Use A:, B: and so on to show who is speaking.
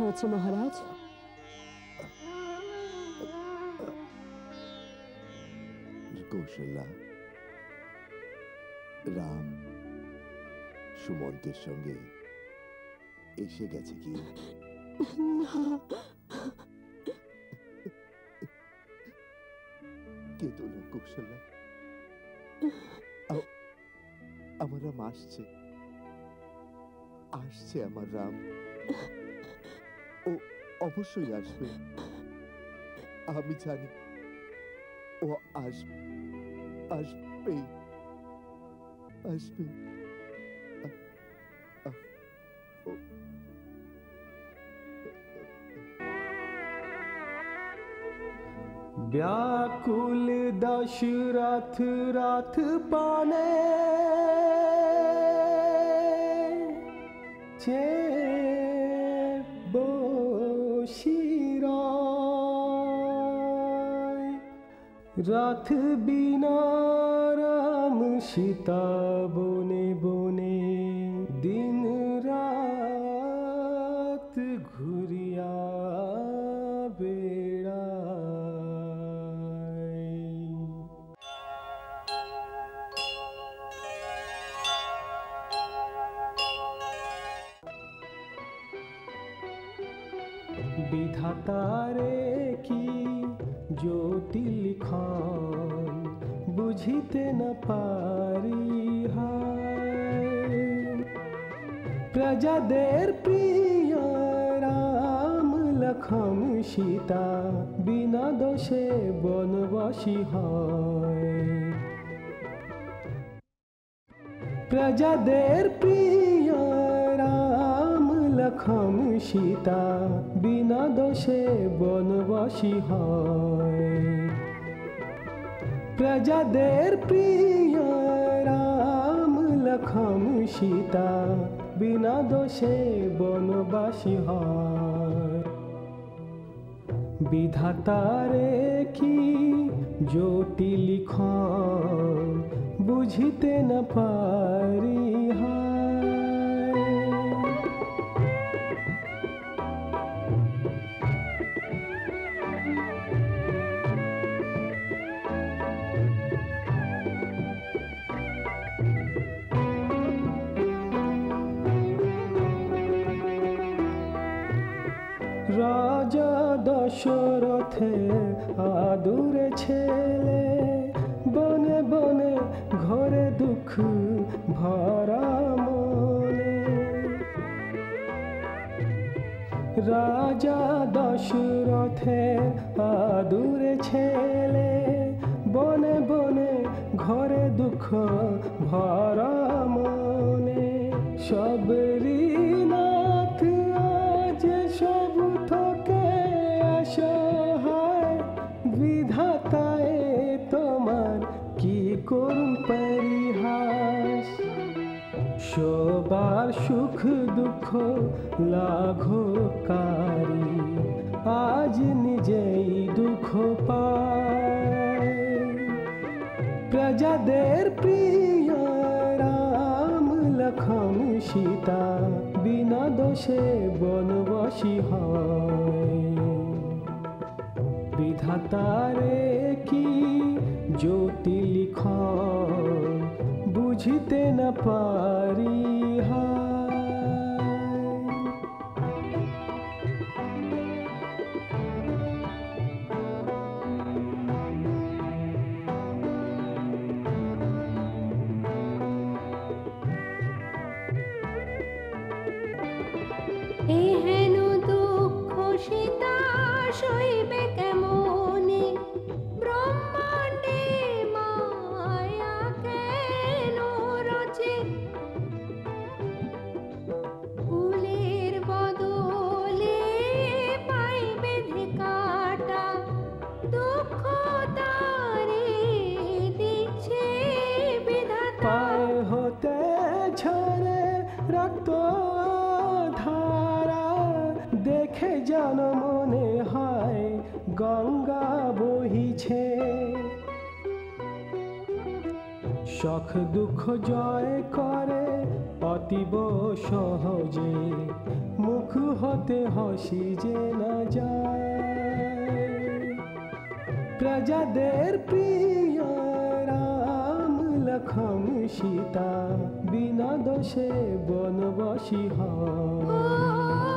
A: হয়েছে মহারাজ?
B: কৌশল্যা রাম সুমন্তের সঙ্গে এসে গেছে কি? কে তো না কৌশল্যা আমার রাম আসছে। আসছে আমার রাম। অবশ্যই আসবে আমি জানি ও আসবে আসবে আসবে আ- আ- ও-
C: व्याकुल दशरथ रथ पाने चे বসিরায় রথ বিনা রাম সীতা বনে বনে দিন রাত ঘুরিয়া বেড়ায়। বিধাতারে কি জটিল খান বুঝিতে না পারি প্রজাদের প্রিয় রাম লখম সীতা বিনা দোষে বনবাসী হয়। প্রজাদের প্রিয় রাম সীতা, বিনা দোষে বনবাসী হয়। প্রজাদের প্রিয় রাম লখম সীতা, বিনা দোষে বনবাসী হয়। বিধাতারে কি জটিল বুঝিতে না পারি হায় দশরথে আদুরে ছেলে, বনে বনে ঘরে দুঃখ ভরা মনে। রাজা দশরথে আদুরে ছেলে, বনে বনে ঘরে দুঃখ ভরা বিধাতায় তোমার কি করুন পরিহাস? সবার সুখ দুঃখ লাঘকারী আজ নিজেই দুঃখ পায়। প্রজাদের প্রিয় রাম লখম সীতা বিনা দোষে বনবাসী হয়। বিধাতারে কি জ্যোতি লিখ বুঝিতে না পারি হায়।
D: এহেন দুঃখ সীতা সইবে
C: রক্ত ধারা দেখে যেন মনে হয় গঙ্গা বহিছে। শখ দুঃখ জয় করে অতীব সহজে, মুখ হতে হসি যে না যায়। প্রজাদের প্রিয় লখম সীতা বিনা দোষে বনবাসী হয়।